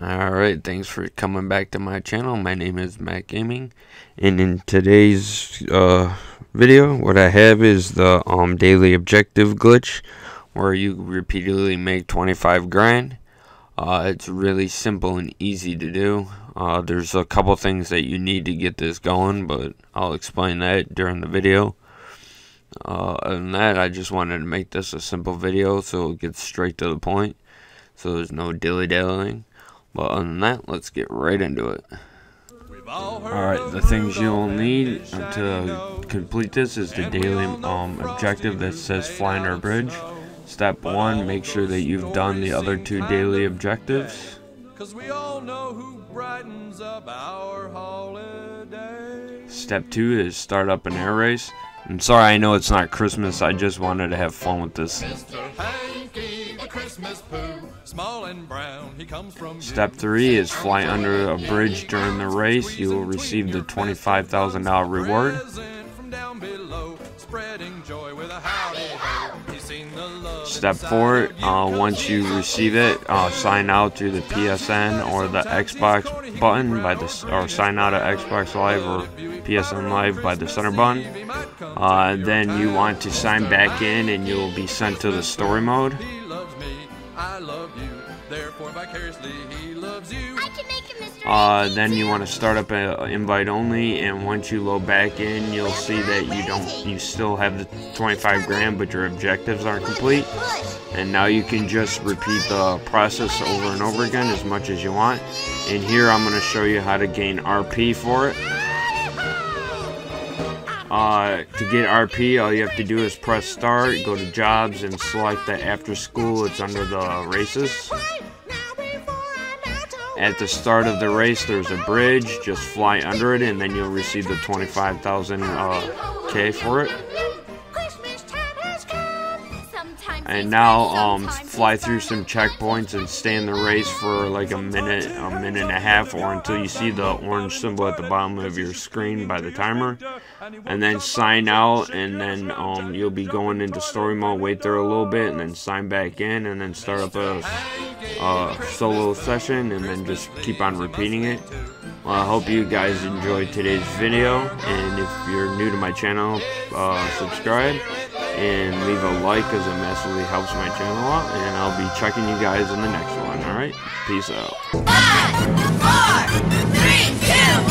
Alright, thanks for coming back to my channel. My name is Matt Gaming. And in today's uh, video, what I have is the um, daily objective glitch where you repeatedly make 25 grand. Uh, it's really simple and easy to do. Uh, there's a couple things that you need to get this going, but I'll explain that during the video. Uh, other than that, I just wanted to make this a simple video so it gets straight to the point. So there's no dilly-dallying. But other than that, let's get right into it. Alright, the things you'll need to complete this is the daily um, objective that says fly under a bridge. Step 1, make sure that you've done the other two daily objectives. Step 2 is start up an air race. I'm sorry, I know it's not Christmas, I just wanted to have fun with this. Step 3 is fly under a bridge during the race. You will receive the $25,000 reward. Step 4, uh, once you receive it, uh, sign out through the PSN or the Xbox button by the or sign out at Xbox Live or PSN Live by the center button. Uh, then you want to sign back in and you'll be sent to the story mode. Uh, then you want to start up an invite only, and once you load back in, you'll see that you don't, you still have the 25 grand, but your objectives aren't complete. And now you can just repeat the process over and over again as much as you want. And here I'm going to show you how to gain RP for it. Uh, to get RP, all you have to do is press start, go to jobs, and select the after school. It's under the races. At the start of the race, there's a bridge. Just fly under it, and then you'll receive the 25,000 uh, K for it. And now, um, fly through some checkpoints and stay in the race for like a minute, a minute and a half, or until you see the orange symbol at the bottom of your screen by the timer. And then sign out, and then um, you'll be going into story mode. Wait there a little bit, and then sign back in, and then start up a, a solo session, and then just keep on repeating it. Well, I hope you guys enjoyed today's video, and if you're new to my channel, uh, subscribe and leave a like because it massively helps my channel out and I'll be checking you guys in the next one alright peace out Five, four, three, two.